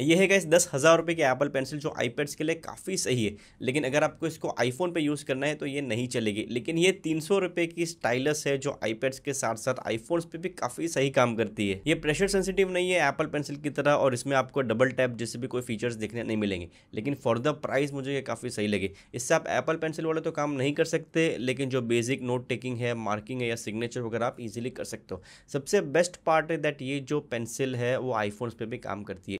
ये है गाइस दस हज़ार रुपये की एप्पल पेंसिल जो आईपैड्स के लिए काफ़ी सही है। लेकिन अगर आपको इसको आईफोन पे यूज़ करना है तो ये नहीं चलेगी। लेकिन ये तीन सौ रुपये की स्टाइलस है, जो आईपैड्स के साथ साथ आईफोन्स पे भी काफ़ी सही काम करती है। ये प्रेशर सेंसिटिव नहीं है एप्पल पेंसिल की तरह, और इसमें आपको डबल टैप जैसे भी कोई फीचर्स देखने नहीं मिलेंगे। लेकिन फॉर द प्राइस मुझे ये काफ़ी सही लगे। इससे आप एप्पल पेंसिल वाले तो काम नहीं कर सकते, लेकिन जो बेसिक नोट टेकिंग है मार्किंग है या सिग्नेचर वगैरह आप इजीली कर सकते हो। सबसे बेस्ट पार्ट है दैट ये जो पेंसिल है, वो आईफोन्स पे भी काम करती है।